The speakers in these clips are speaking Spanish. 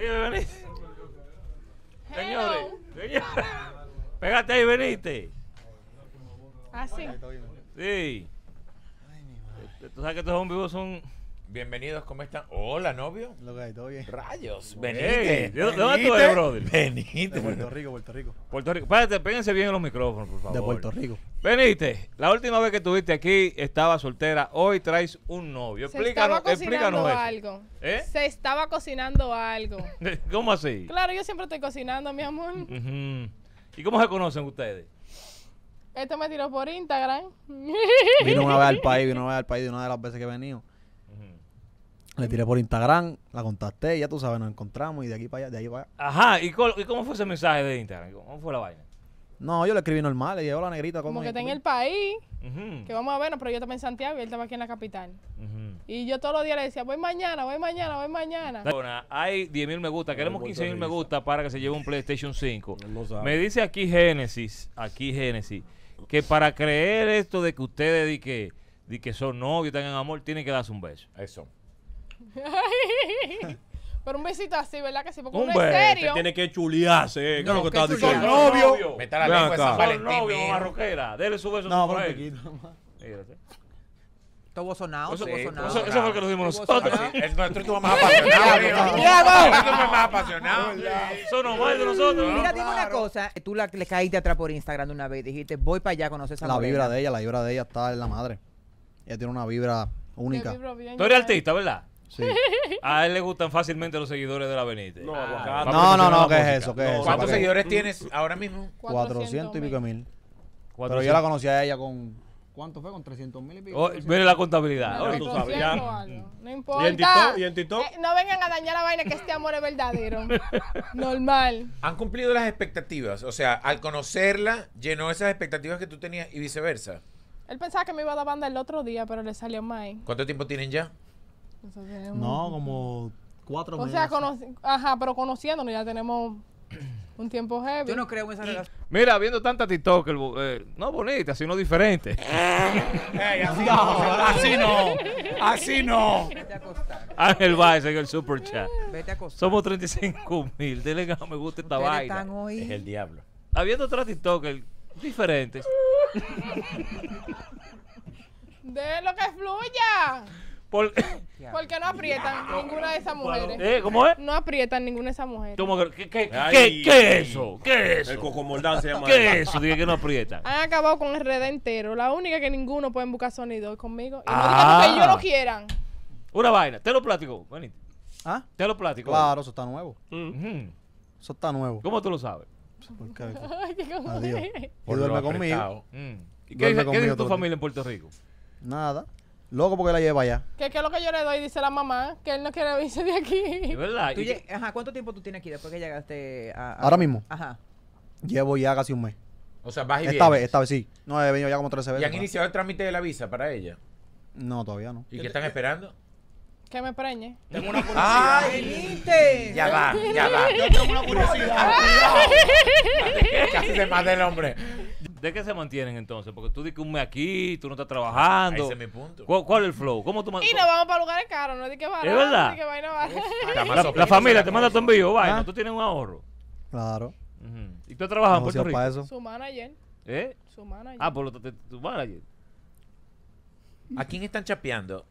Dime. Señores, señores. Pégate ahí, Benítez. Así. Sí. Tú sabes que estos hombres son. Bienvenidos, ¿cómo están? Hola, novio. Lo que hay, todo bien. Rayos, venite. ¿de dónde- tú eres, brother? De Venite. Puerto Rico, Puerto Rico. Puerto Rico. Espérate, péguense bien en los micrófonos, por favor. De Puerto Rico. Benítez, la última vez que estuviste aquí estaba soltera. Hoy traes un novio. Se estaba Explícanos, cocinando explícanos algo. ¿Eh? Se estaba cocinando algo. ¿Cómo así? Claro, yo siempre estoy cocinando, mi amor. ¿Y cómo se conocen ustedes? Esto me tiró por Instagram. Vino una vez al país, vino una vez al país de una de las veces que he venido. Le tiré por Instagram, la contacté, ya tú sabes, nos encontramos y de aquí para allá, de ahí para allá. Ajá, ¿y, col- y cómo fue ese mensaje de Instagram? ¿Cómo fue la vaina? No, yo le escribí normal, le dije, hola negrita, ¿cómo Como que está en el país, Ujú, que vamos a vernos, pero yo estaba en Santiago y él estaba aquí en la capital. ujú. Y yo todos los días le decía, voy mañana, voy mañana, voy mañana. Ahora, Hay 10 mil me gusta, queremos 15 mil me gusta para que se lleve un PlayStation 5. No sabe. Me dice aquí Génesis, aquí Génesis, que para creer esto de que ustedes di que, di que son novios, tengan amor, tienen que darse un beso. Eso. Pero un besito así, ¿verdad? Que sí, porque Un uno es serio. Tiene que chulearse, ¿eh? ¿Qué es lo que ¿qué estás diciendo? Novio. Meta la Ven lengua de acá. San Son Valentín. marroquera. Dele su beso a No, su pero un mujer. poquito nomás. Mírate. Todo sonado, Eso, todo sí, sonado. eso- eso fue lo que nos dimos Estuvo nosotros. sonado. Es nuestro tú más apasionado. más. Eso no de nosotros. ¿no? Mira, dime una cosa. Tú la, le caíste atrás por Instagram de una vez. Dijiste, voy para allá a conocer esa La vibra de ella, la vibra de ella está en la madre. Ella tiene una vibra única. vibro bien, Tú eres artista, ¿verdad? Sí. A él le gustan fácilmente los seguidores de la Benítez. No, Ah, No, no, no, ¿qué es eso? ¿Qué es eso? ¿Cuántos seguidores tienes ahora mismo? 400 y pico mil. Pero 400. yo la conocí a ella con. ¿Cuánto fue? Con 300 mil y pico. Oh, mire la contabilidad. No, tú no, sabes, no, ya. algo. No ¿Y en importa. TikTok? ¿Y en TikTok? Eh, no vengan a dañar la vaina que este amor es verdadero. Normal. ¿Han cumplido las expectativas? O sea, al conocerla, llenó esas expectativas que tú tenías y viceversa. Él pensaba que me iba a dar banda el otro día, pero le salió mal. ¿Cuánto tiempo tienen ya? Eso No, como cuatro O meses. sea, conoci- ajá, pero conociéndonos ya tenemos un tiempo heavy. Yo no creo en esa relación. Mira, viendo tanta TikTok, el eh, no bonita, sino diferente. así no, así no, así no. Vete a acostar. Ángel Baez en el super chat. Vete a acostar. Somos 35 mil. Dile que no me gusta esta vaina. están hoy. Es el diablo. Habiendo otras TikTokers diferentes. De lo que fluya. Por, Porque no aprietan ninguna de esas mujeres. ¿Eh? ¿Cómo es? No aprietan ninguna de esas mujeres. ¿Cómo que- ¿Qué, qué, Ay. qué, qué es eso? ¿Qué es El eso? cocomordán se llama. ¿Qué es eso? Dije que no aprietan. Han acabado con el red entero. La única que ninguno pueden buscar sonido es conmigo. Y no Ah. digan porque ellos lo quieran. Una vaina. Te lo platico. Benito. ¿Ah? Te lo platico. Claro, eso está nuevo. Ujú. Eso está nuevo. ¿Cómo tú lo sabes? ¿Por qué? Ay, qué cosa. Adiós. Por Y duerme conmigo. apretado. Mm. ¿Y qué Duerme dice, qué conmigo dice tu todo el familia en Puerto Rico? Nada. Loco porque la lleva allá. Que que es lo que yo le doy, dice la mamá, que él no quiere irse de aquí. ¿Es verdad? Tú ¿Y lle- qué- Ajá, ¿cuánto tiempo tú tienes aquí después que llegaste a... a- Ahora mismo. Ajá. Llevo ya casi un mes. O sea, vas y Esta vienes. vez, esta vez sí. No, he venido ya como 13 ¿Y veces. han iniciado el trámite de la visa para ella? No, todavía no. ¿Y qué están esperando? Que me preñe. Tengo una curiosidad. ¡Veniste! Ya va, ya va. Yo tengo una curiosidad. Casi se mata el hombre. ¿De qué se mantienen entonces? Porque tú dices que un mes aquí, tú no estás trabajando. Ese es mi punto. ¿Cuál, cuál es el flow? ¿Cómo tú man- Y nos vamos para lugares caros, no es de que barato, ¿Es verdad? no es de que vaina barata. Está más la, familia te manda tu envío, vaina. ¿Ah? Tú tienes un ahorro. Claro. ¿Y tú has trabajado en Puerto Rico? para eso. Su manager, ¿Eh? su manager. Ah, por lo tanto, tu manager. ¿A quién están chapeando?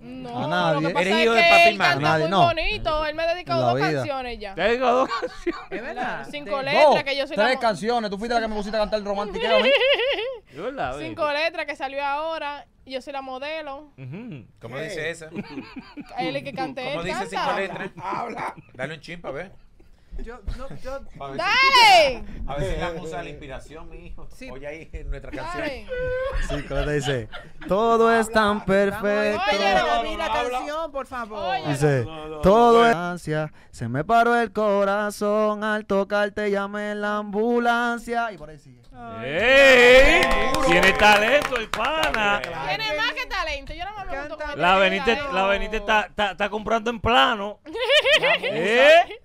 No, a nadie. lo que pasa Eres es hijo de que papi él canta Nadie, muy no. bonito. Él me ha dedicado la dos vida. canciones ya. ¿Te dedicado dos canciones? ¿Es verdad? Cinco letras que yo soy la tres mo- canciones. Tú fuiste la que me pusiste a cantar el a baby? Cinco letras que salió ahora. y Yo soy la modelo. Ujú. ¿Cómo dice esa? Él es que cante. ¿Cómo él dice canta. cinco letras? Habla. Dale un chimpa, ve. Yo, no, yo... ¡Dale! A ver si la musa la inspiración, mi hijo. Sí. Oye ahí en nuestra canción. Dale. Sí, ¿cómo te dice? Todo es tan perfecto. Oye, no, vi la canción, por favor. Oye. Dice, todo es ansia, se me paró el corazón al tocarte llamé la ambulancia y por ahí sigue. ¡Ey! Tiene talento el pana. Tiene más que talento. Yo no me pregunto La Benítez, talento. la Benítez está, está, está comprando en plano. ¿Eh?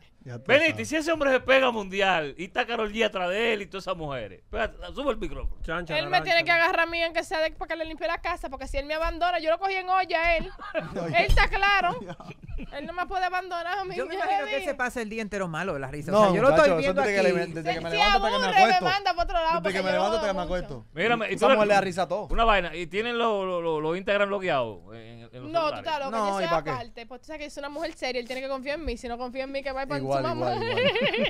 Benítez, si ese hombre se pega mundial y está Carol G atrás de él y todas esas mujeres. Espérate, sube el micrófono. Chan, Él me tiene que agarrar a mí aunque sea de- para que le limpie la casa, porque si él me abandona, yo lo cogí en olla a él. él está claro. Él no me puede abandonar a mí. Yo me imagino que él se pasa el día entero malo de la risa. No, o sea, yo lo estoy viendo aquí. que le- desde que me Se levanto hasta que me aburre, me acuesto. manda para otro lado, Desde porque que me lo levanto hasta que me acuesto. Mírame, y tú le- da risa a todo. Una vaina, y tienen los los- los- los Instagram bloqueados en, en los No, tú estás loco, No, yo ¿y soy pa' qué? aparte. Pues tú sabes que es una mujer seria, él tiene que confiar en mí. Si no confía en mí, que vaya para Igual, su mamá. igual,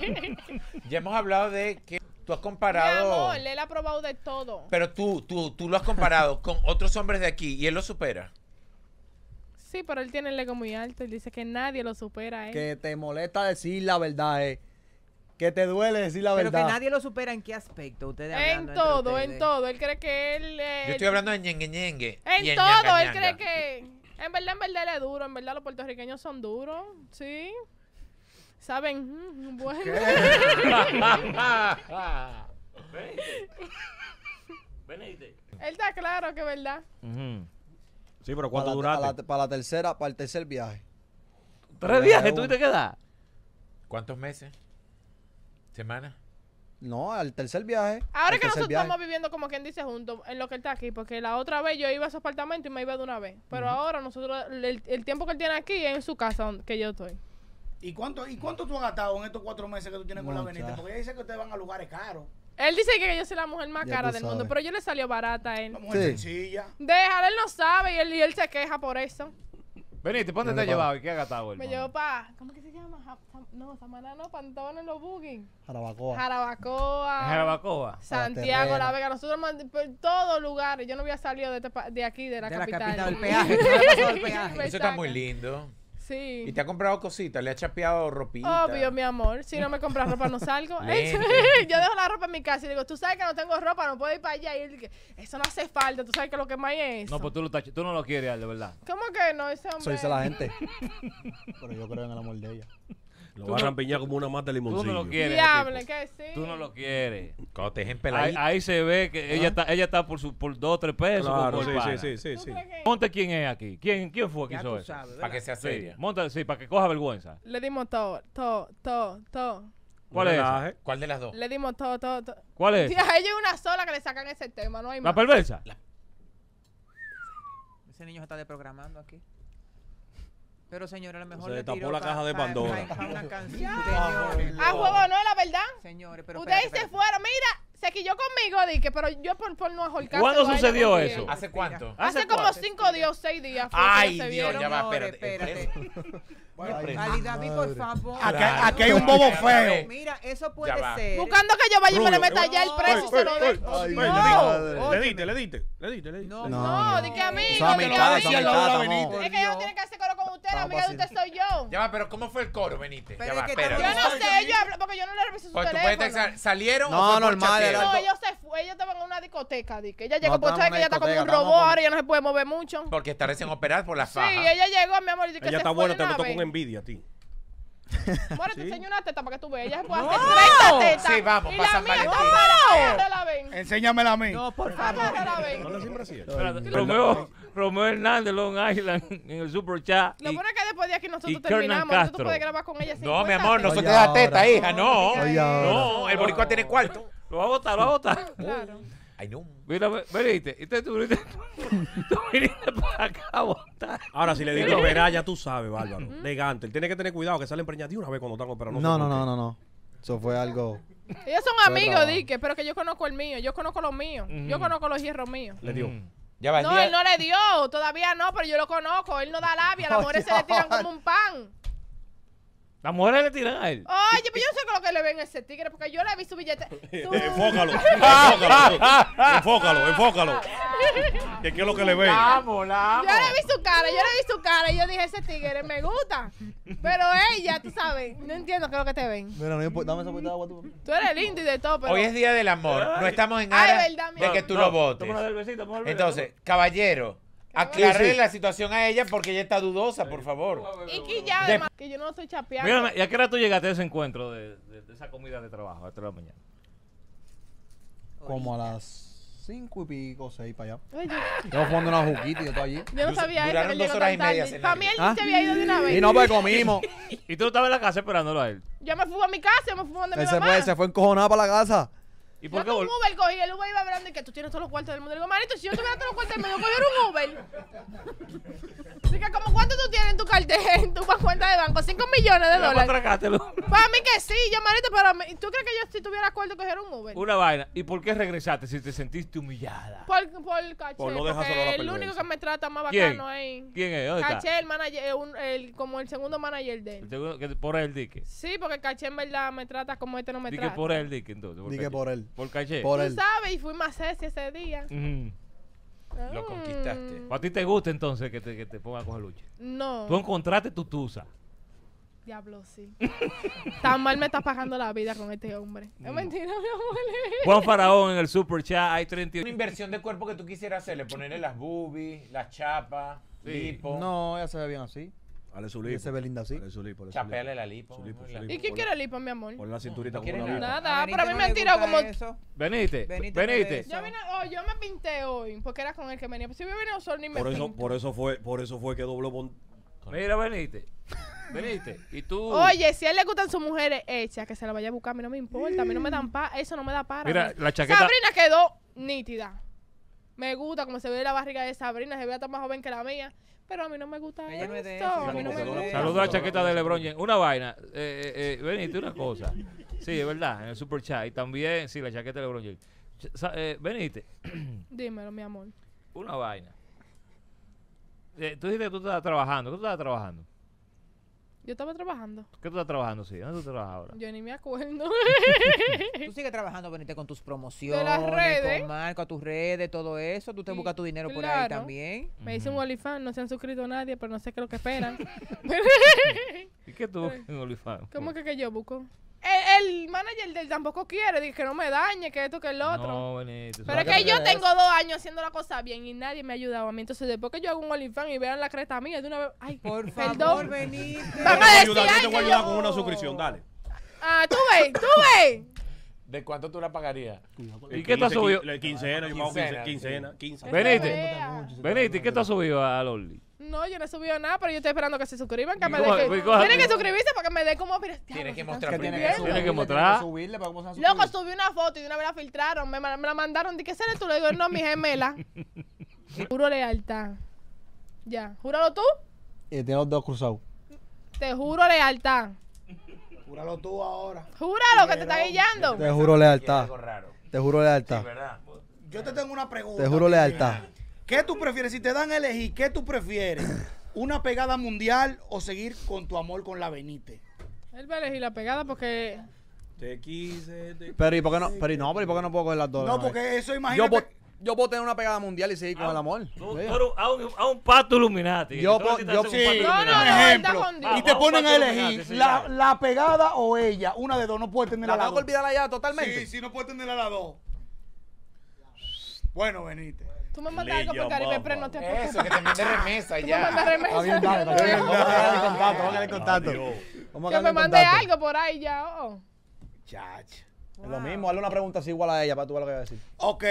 igual. Ya hemos hablado de que tú has Mi comparado. amor, él ha probado de todo. Pero tú, tú, tú lo has comparado con otros hombres de aquí y él lo supera. Sí, pero él tiene el ego muy alto. Él dice que nadie lo supera a él. Que te molesta decir la verdad, eh. Que te duele decir la Pero que verdad. nadie lo supera en qué aspecto. Ustedes En todo, en todo. Él cree que él. eh, Yo estoy hablando de ñengue ñengue. En en todo, ñanga, él ñanga. cree que. En verdad, en verdad, él es duro. En verdad, los puertorriqueños son duros. Sí. ¿Saben? Mm, Bueno. Benítez. él está claro que es verdad. Sí, pero para, ¿cuánto la, duraste? para la- para la tercera, para el tercer viaje. Tres viajes, uno. ¿tú te quedas? ¿Cuántos meses? ¿Semanas? No, al tercer viaje. Ahora que nosotros viaje. estamos viviendo como quien dice juntos en lo que él está aquí, porque la otra vez yo iba a su apartamento y me iba de una vez. Pero ahora nosotros, el, el tiempo que él tiene aquí es en su casa donde- que yo estoy. ¿Y cuánto, ¿Y cuánto tú has gastado en estos cuatro meses que tú tienes con la. Benítez? Porque ella dice que ustedes van a lugares caros. Él dice que yo soy la mujer más Ya cara del mundo, pero yo le salió barata a él. Una mujer Sí. sencilla. Déjalo, él no sabe y él, y él se queja por eso. Benítez, ¿dónde te has Dale, llevado y qué has gastado? Me llevó para, ¿cómo que se llama? Ja- Sam- no, Samaná no, Pantón en los booking. Jarabacoa. Jarabacoa. ¿En Jarabacoa? Santiago, Terrera. La Vega, nosotros mand- por todos lugares. Yo no había salido de, este pa- de aquí, de la De la capital. capital del peaje. le pasó Eso está muy lindo. Sí. Y te ha comprado cositas, le ha chapeado ropita. Obvio, mi amor. Si no me compras ropa, no salgo. Yo dejo la ropa en mi casa y digo, tú sabes que no tengo ropa, no puedo ir para allá. Y él dice, eso no hace falta, tú sabes que lo que más es eso. No, pues tú, lo estás- tú no lo quieres, de verdad. ¿Cómo que no? Ese hombre. Dice la gente. Pero yo creo en el amor de ella. Lo va a rampiñar como una mata de Tú no limoncillo. lo quieres. Diable, tipo. que sí. Tú no lo quieres. Cuando te dejen Ahí, ahí se ve que ella está ella está por su por dos tres pesos. Claro, sí, sí, sí, sí, ¿Tú sí. quién es aquí. ¿Quién, quién fue que hizo eso? Para que Sí, seria. monta, sí, para que coja vergüenza. Le dimos todo, todo, todo, todo. ¿Cuál es esa? ¿Cuál de las dos? Le dimos todo, todo, todo. ¿Cuál es? Sí, a ella es una sola que le sacan ese tema, no hay ¿La más. perversa? Ese niño se está desprogramando aquí. Pero señores, a lo mejor Se le tiró la pa- caja de pa- Pandora. pa- pa una canción. Señores, Ah, huevo, no es la verdad. señores, pero Ustedes espérate, se fueron, mira, se quilló conmigo, dije, pero yo por, por no ahorcarse. ¿Cuándo sucedió eso? ¿Hace cuánto? Hace como cuánto? cinco días o seis días. fue Ay, se Dios, vieron. ya va, espérate. espérate. Bueno, Ay, Ali David, por favor. Aquí, hay un bobo feo. Mira, eso puede ser. Buscando que yo vaya y me le meta ya el precio y se lo dé. Le diste, le diste, le diste, le diste. No, No, no, di que a mí, Esa no, amistad, di que a esa mí. amistad, Laura estamos- Benítez. Es que yo no tiene que hacer coro con usted, la amiga de usted soy yo. Ya va, pero ¿cómo fue el coro, Benítez? Ya va, espérate. Yo no sé, yo hablo, porque yo no le reviso su Pues tú puedes teléfono. ¿salieron No, normal, No, ellos se fue, ellos estaban en una discoteca, di que ella llegó, No, pues sabes que ella está como un robot ahora, ella no se puede mover mucho. Porque está recién operada por la Sí, faja. ella llegó, mi amor, y que Ella se está buena, te vez. con envidia a ti. Bueno, te Sí. enseño una teta para que tú veas. Ella se puede hacer 30 tetas. Sí, vamos, y la mía está ven. Enséñamela a mí. No, por favor. ¿No Brasil? Espérate, Romeo, Romeo Hernández, Long Island, en el Super Chat. Lo bueno es que después de aquí nosotros terminamos. Entonces tú Castro. puedes grabar con ella No, 50 mi amor, no se Oye, te da ahora. teta, hija, no. No, el boricua tiene cuarto. Lo va a votar, lo va a votar. Claro. Ay, no. Mira, ve- veniste. Y tú viniste, tú viniste para acá a votar. Ahora, si le digo verá, ya tú sabes, bárbaro. Negante. Él tiene que tener cuidado que salen preñadas de una vez cuando están operando. No, no, no, no, no. Eso fue algo. Ellos son amigos. Dique, pero que yo conozco el mío. Yo conozco los míos. Yo conozco los hierros míos. Le dio. Mm. Ya va, No, día- él no le dio, todavía no, pero yo lo conozco. Él no da labia, las mujeres se le tiran como un pan. Las mujeres le tiran a él. Oye, pues yo no sé qué es lo que le ven a ese tigre, porque yo le vi su billete. su- Enfócalo, enfócalo, enfócalo, enfócalo. ¿Qué, ¿Qué es lo que le ve? La amo, la amo. Yo le vi su cara, yo le vi su cara y yo dije, ese tigre me gusta. Pero ella, tú sabes, no entiendo qué es lo que te ven. Mira, no importa. Dame esa puta de agua tú. Tú eres lindo y de todo, pero... Hoy es día del amor. No estamos en Ay, aras de que tú No, lo votes. toma una cervecita, toma una Entonces, caballero, Sí, sí. la situación a ella porque ella está dudosa, por favor. Y que ya, De- además, que yo no soy chapeando. Mírame, ¿y a qué hora tú llegaste a ese encuentro de, de- de esa comida de trabajo, a las 3 de la mañana? Como a las cinco y pico, seis para allá. Ay, yo, fumando una juquita y yo todo allí. yo no sabía eso, dos horas y media mí él ¿Ah? se había ido de una vez. Y no, pues comimos. Y tú no estabas en la casa esperándolo a él. Yo me fui a mi casa, yo me fui donde mi Él se mamá. fue, se fue encojonado para la casa. ¿Y Yo por qué con Uber cogí, el Uber iba hablando y que tú tienes todos los cuartos del mundo. Le digo, manito, si yo tuviera todos los cuartos del mundo, yo cogiera un Uber. Dice, ¿cómo cuánto en tu cartera, en tu cuenta de banco? 5 millones de para dólares. Para mí que sí, yo, manito, pero me- ¿tú crees que yo si tuviera acuerdo cogiera un Uber? Una vaina. ¿Y por qué regresaste si te sentiste humillada? Por, por caché, Por no la el único que me trata más ¿Quién? bacano es ¿Quién es? ¿Dónde está? Caché, el manager, eh, un- el, como el segundo manager de El él. segundo que- Por el dique. Sí, porque Caché en verdad me trata como este no me Di que trata. por el dique, entonces. Di que caché. por él. Por caché. Por Tú él. sabes, y fui más sexy ese día. Lo Mm, conquistaste. ¿O a ti te gusta entonces que te, que te pongan a coger lucha? No. Tú encontraste tu tusa. Diablo, sí. Tan mal me está pagando la vida con este hombre. Mm. Es mentira, mi amor. Juan Faraón en el super chat. Hay Una 31. inversión de cuerpo que tú quisieras hacerle, ponerle las boobies, las chapas, Sí. lipo, No, ella se ve bien así. Dale su lipo. se ve linda así. Dale su lipo. lipo. la lipo. Su lipo, ¿no? su La- lipo. ¿Y quién quiere lipo, mi amor? Pon la cinturita No como quiere una nada. vipa. Nada, A pero a mí me han no tirado como... eso. Venite. No Venite. debe Yo, vine, oh, yo me pinté hoy porque era con el que venía. Pues si hubiera venido solo ni me Por eso, pinto. por eso fue, por eso fue que dobló pon- Mira, venite. Venite. Y tú. Oye, si a él le gustan sus mujeres hechas, que se la vaya a buscar, a mí no me importa, a mí no me dan pa, eso no me da para. Mira, la chaqueta- Sabrina quedó nítida. Me gusta como se ve la barriga de Sabrina, se ve hasta más joven que la mía, pero a mí no me gusta Ella no es de esto, eso, a mí no como me gusta. Saludos a la chaqueta de LeBron James. Una vaina. Eh, eh, eh, venite, una cosa. Sí, es verdad, en el super chat. Y también, sí, la chaqueta de LeBron James. Eh. Dímelo, mi amor. Una vaina. Eh, tú dijiste que tú estabas trabajando. ¿Qué tú estabas trabajando? Yo estaba trabajando. ¿Qué tú estás trabajando, sí? ¿Dónde tú trabajas ahora? Yo ni me acuerdo. Tú sigues trabajando, Benito, con tus promociones, redes. con marca, tus redes, todo eso. Tú te Sí, buscas tu dinero por ahí también. me hice un OnlyFans, no se han suscrito nadie, pero no sé qué es lo que esperan. ¿Y qué tú en OnlyFans? ¿Cómo que, que yo busco? El, el manager del tampoco quiere, dice que no me dañe, que esto, que el otro. No, Benito. Pero es que yo tengo dos años haciendo la cosa bien y nadie me ha ayudado a mí. Entonces, después que yo hago un OnlyFans y vean la cresta mía, de una vez. Ay, Por perdón. favor. Van a te decir, voy a ayudar, yo te voy a ay, ayudar con una suscripción, dale. Ah, tú ves, tú ves. ¿De cuánto tú la pagarías? ¿Y qué 15, subido? quin- Quincena, yo pago Quincena, quincena. Benito, ¿y qué has subido a Loli? No, yo no he subido nada, pero yo estoy esperando que se suscriban, que ¿Y me cómo- que- cómo- Tienen que suscribirse para que me den como... Mira, Tienes que mostrar se están primero. suscribiendo. Tiene que mostrar. subirle para que se Loco, subí una foto y de una vez la filtraron. Me, me la mandaron. Dije, ¿ese eres tú? Le digo, no, mi gemela. Juro lealtad. Ya. Júralo tú. Y tiene los dedos cruzados. Te juro lealtad. Júralo tú ahora. Júralo que te está guillando. Te juro lealtad. Te juro lealtad. ¿Verdad? Yo te tengo una pregunta. Te juro lealtad. ¿Qué tú prefieres? Si te dan a elegir, ¿qué tú prefieres? ¿Una pegada mundial o seguir con tu amor con la Benítez? Él va a elegir la pegada porque... Te quise, te Pero ¿y por qué no? Pero ¿y no, pero ¿y por qué no puedo coger las dos? No, porque eso yo, imagínate. puedo, yo puedo tener una pegada mundial y seguir con el amor. Tú- Sí. tú eres a, un, a un pato Illuminati. Yo Tú po- necesitas yo- ser un Sí, pato No, no, no, ejemplo. está con Dios. y te Ah, ponen a vamos elegir sí, la, ya. la pegada o ella. Una de dos, no puedes tener ¿La a la tengo que dos. olvidar ya totalmente? Sí, sí, no puedes tener a las dos. Bueno, Benítez. Tú me mandas algo por Caribe. Pre, no te preocupes. Eso, que te mande remesa y Tú me mandas ya. remesa. Está bien, dale, está bien. Vamos a en contacto, vamos a en contacto. A Que me mande algo por ahí ya. oh. Chacha. Es lo mismo, hazle una pregunta así igual a ella para tú ver lo que va a decir. Ok,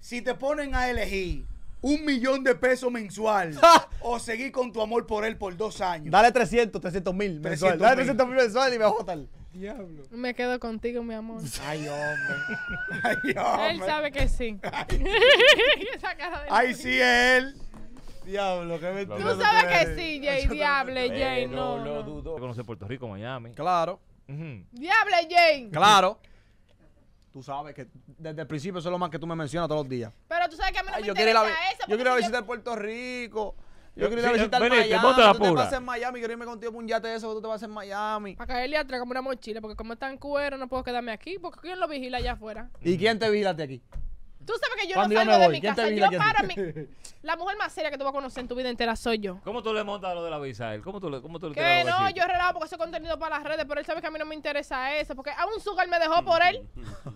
si te ponen a elegir un millón de pesos mensual o seguir con tu amor por él por dos años. Dale 300, 300 mil mensual. 300.000. Dale 300 mil mensual y me votan. Me quedo contigo, mi amor. Ay, hombre. Ay, Él hombre. sabe que sí. Esa cara de... Ay, sí, él. Diablo, qué Tú mentiroso sabes tú que sí, Jay. Diable, Jay. No, lo no. dudo. Yo conocí Puerto Rico, Miami. Claro, Ujú. Diable, Jay. claro. Tú sabes que desde el principio eso es lo más que tú me mencionas todos los días. Pero tú sabes que a mí no Ay, me yo quiero ir a, interesa vi- eso. yo porque quiero ir a si visitar Puerto Rico. Yo Yo- quiero ir a sí, visitar Benítez, Miami. la Tú te pura. vas a Miami. Quiero irme contigo por un yate de eso que tú te vas a hacer en Miami. Para caerle atrás como una mochila, porque como está en cuero no puedo quedarme aquí, porque ¿quién lo vigila allá afuera? ¿Y quién te vigila aquí? Tú sabes que yo no yo salgo me de voy, mi ¿quién te casa. vigila Yo aquí a paro ti? mi... La mujer más seria que tú vas a conocer en tu vida entera soy yo. ¿Cómo tú le montas lo de la visa a él? ¿Cómo tú le, cómo tú le Que no, yo relajo porque ese contenido para las redes, pero él sabe que a mí no me interesa eso, porque a un sugar me dejó por él.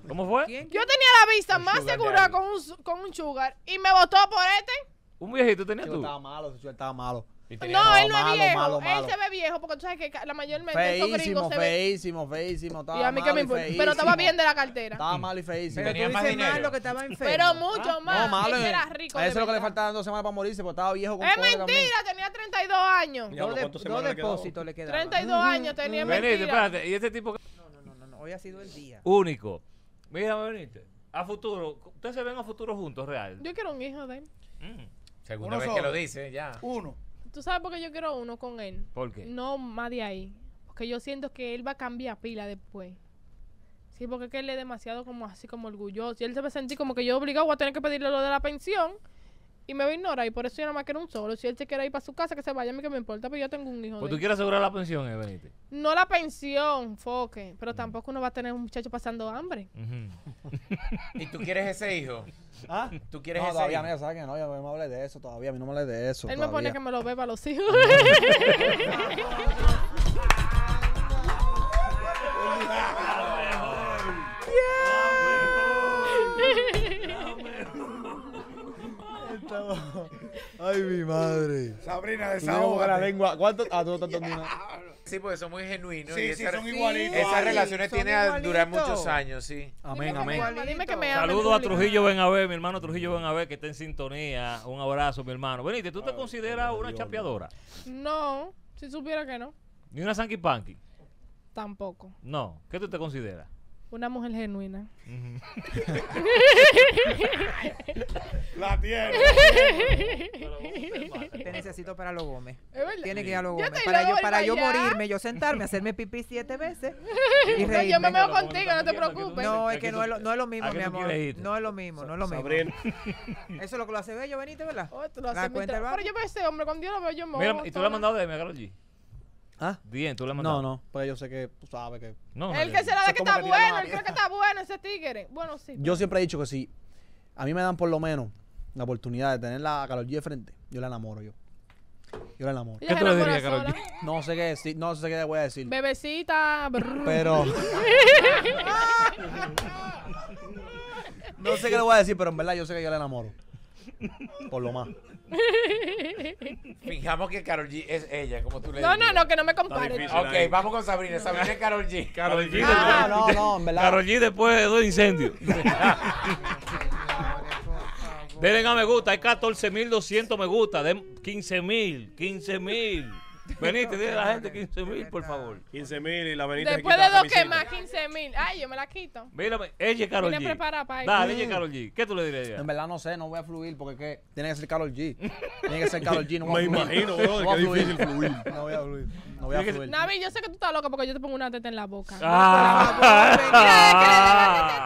¿Cómo fue? ¿Quién? Yo tenía la visa más segura un, con un sugar y me votó por este. Un viejito tenías tú. estaba malo, chico estaba malo. No, él no malo, es viejo. malo, él malo. se ve viejo porque tú sabes que la mayormente esos Feísimo, gringos se ven. feísimo, feísimo. Estaba Y a mí que malo me importa. Pero estaba bien de la cartera. Estaba malo y feísimo. Pero Tenía tú más dices dinero. malo que estaba enfermo. Pero mucho No, más. malo. Ese eh. era rico. A eso es lo que le faltaban dos semanas para morirse, porque estaba viejo con Es cojones también. mentira, tenía 32 años. Dos, de- ¿cuántas dos depósitos le quedaban. 32 años tenía, es Benito, mentira. espérate. Y este tipo No, no, no, no, no, hoy ha sido el día. único. Mira, Benito. A futuro, ¿ustedes se ven a futuro juntos, real? Yo quiero un hijo de él. Segunda Uno vez que lo dice, ya. Uno. ¿Tú sabes por qué yo quiero uno con él? ¿Por qué? No más de ahí. Porque yo siento que él va a cambiar pila después. Sí, porque es que él es demasiado como así como orgulloso. Y él se va a sentir como que yo obligado voy a tener que pedirle lo de la pensión. Y me va a ignorar. Y por eso yo nada más quiero un solo. Si él se quiere ir para su casa, que se vaya. A mí que me importa, pero yo tengo un hijo. Pues de tú él. quieres asegurar la pensión, eh, Benito. No la pensión, foque. Pero tampoco uno va a tener un muchacho pasando hambre. Ujú. ¿Y tú quieres ese hijo? ¿Ah? ¿Tú quieres No, ese todavía hijo? no, ya sabes que no, yo no me hablé de eso todavía, a mí no me hablé de eso. él me pone todavía. que me lo beba a los hijos. Ay, mi madre. Sabrina, desahoga. la lengua. ¿Cuánto? Ah, tú no estás entendiendo nada. Sí, porque son muy genuinos. Sí, y sí, esa- son igualitos. Esas Ay, relaciones tienen a durar muchos años, sí. Amén, Dime que amén. Saludos a. Trujillo Ven a ver, mi hermano Trujillo Ven a ver, que está en sintonía. Un abrazo, mi hermano. Benito, ¿tú te consideras una chapeadora? No, si supiera que no. ¿Ni una Sanky Panky? Tampoco. No. ¿Qué tú te consideras? Una mujer genuina. La tiene. Te necesito para los Gómez. Es verdad. Tiene que ir a los Gómez. Para yo, para morirme, yo sentarme, hacerme pipí siete veces y No, reírme. yo me veo contigo, no te preocupes. no- No, ¿A es que no es lo, no es lo mismo, mi amor. No es lo mismo, no es lo mismo. Sabrina. Eso es lo que lo hace bello, Benito, ¿verdad? Oh, tú lo haces Pero yo veo ese hombre, cuando yo lo veo, yo me Mira, ¿y tú le has mandado DM a Karol G? ¿Ah? Bien, tú le mandado. No, no, pues yo sé que tú sabes que. No, El que se la es que está bueno, él cree que está bueno ese tigre. Bueno, sí. Yo siempre he dicho que si a mí me dan por lo menos la oportunidad de tener la Karol G de frente, yo la enamoro yo. Yo la enamoro. ¿Qué tú le dirías, sola. G? No sé qué decir, no sé qué le voy a decir. Bebecita. brr. Pero. no sé qué le voy a decir, pero en verdad yo sé que yo la enamoro. Por lo más. Fijamos que Carol G es ella, como tú le No, no, no, que no me compare. difícil. Ok, ahí. vamos con Sabrina. Sabrina es Carol G. Karol G Ah, después- no, no, en verdad. Karol G después de dos incendios. Denle a me gusta, hay 14.200 me gusta, den 15.000, 15.000. Venite, dile a la gente 15.000, por favor. 15 mil y la Benita se Después de dos que más, 15 mil. Ay, yo me la quito. Mírame, ella es Karol Vine G. preparada para Dale, ella es Karol G. ¿Qué tú le dirías? En verdad no sé, no voy a fluir porque que tiene que ser Karol G. Tiene que ser Karol G, no voy a Me fluir. imagino, No brother, voy a qué difícil fluir. No voy a fluir. No voy a que- fluir. Navi, yo sé que tú estás loca porque yo te pongo una teta en la boca. Ah.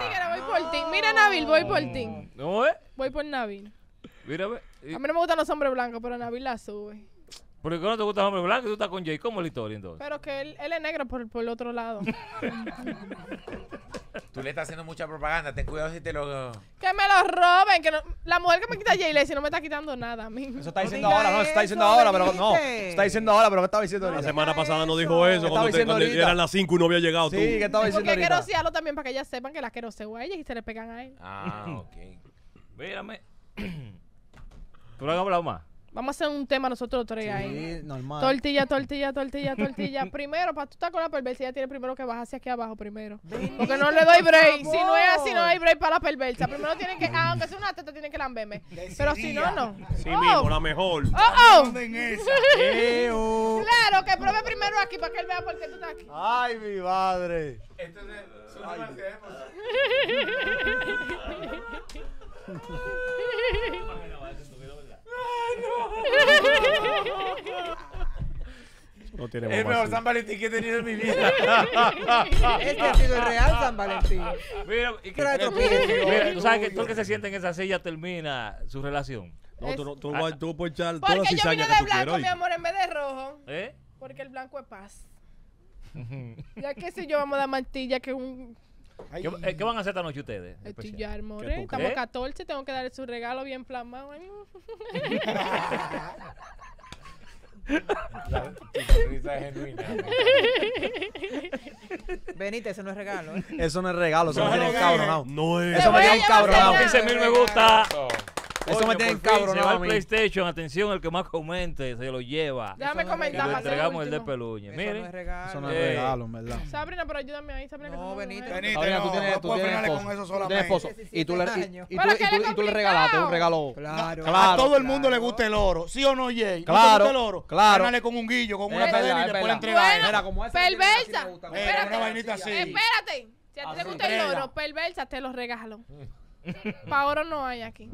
Mira, que voy por ti. Mira, Nabil, voy por ti. ¿No es? Voy por Nabil. Mírame. A mí no me gustan los hombres blancos, pero Nabil la sube. Porque no te gusta el hombre blanco y tú estás con Jay. ¿Cómo es la historia entonces? Pero que él, él es negro por, por el otro lado. Tú le estás haciendo mucha propaganda. Ten cuidado si te lo... que me lo roben. Que no, la mujer que me quita Jay Lacey no me está quitando nada a mí. Eso está No diciendo ahora, no, eso está diciendo ahora, pero no. Está diciendo ahora, pero ¿qué estaba diciendo La ahorita? semana pasada no dijo eso ¿Qué cuando, ahorita? eran las 5 y no había llegado Sí, tú. ¿qué estaba diciendo porque quiero ahorita? rociarlo también para que ellas sepan que la quiero a ella y se le pegan a él. Ah, ok. Mírame. ¿Tú lo has hablado más? Vamos a hacer un tema nosotros tres ahí. Normal. Tortilla, tortilla, tortilla, tortilla. primero, para tú estar con la perversa, ella tiene primero que bajarse aquí abajo primero. Porque no le doy break. Si no es así, no hay break para la perversa. Primero tienen que, ah, aunque sea una teta, tienen que lamberme. Pero si no, no. Sí Oh, mismo, la mejor. Oh, oh. en esa. Ew. Claro, que pruebe primero aquí para que él vea por qué tú estás aquí. Ay, mi madre. Entonces, No tiene el mejor. San Valentín que he tenido en mi vida. Este ha sido el real San Valentín. Mira, y que, Trae tropiezo. mira, tú sabes que todo el que se sienta en esa silla termina su relación. No, tú, no- tú, vas- tú puedes echar todas Porque las yo vine cizañas de que tú blanco, quieras. mi amor, en vez de rojo. ¿Eh? Porque el blanco es paz. Ya que si yo vamos a dar martilla, que un ¿Qué, eh, qué van a hacer esta noche ustedes? estillar, ¿Qué more. tú Estamos crees? 14, tengo que darle su regalo bien plasmado. La- tu risa es genuina. Ese no es regalo. ¿eh? Eso no es regalo, eso No, no tiene no, cabronado. No es. Eso a tiene cabronado. cenar. 15 mil me gusta. Eso Coño, me tiene encabronado a el mí. PlayStation, atención, el que más comente, se lo lleva. Déjame Eso no es comentar le entregamos el de peluña. Eso no es regalo. Eso no es Eh. regalo, en verdad. Sabrina, pero ayúdame ahí, Sabrina. que No, Benito. Benito, Sabrina, tú no, tienes, no tú tienes con eso solamente. esposo. Y tú le, y, y tú, le y tú le complicado. regalaste un regalo. Claro. Claro. A todo el mundo le gusta el oro. ¿Sí o no, Jay? ¿No Claro, gusta el oro? claro. Gánale con un guillo, con una cadena y es después le. Mira, como Perversa. Eh, Espérate. una vainita así. Espérate. Si a ti te gusta el oro, perversa, te lo regalo. Pa' oro no hay aquí.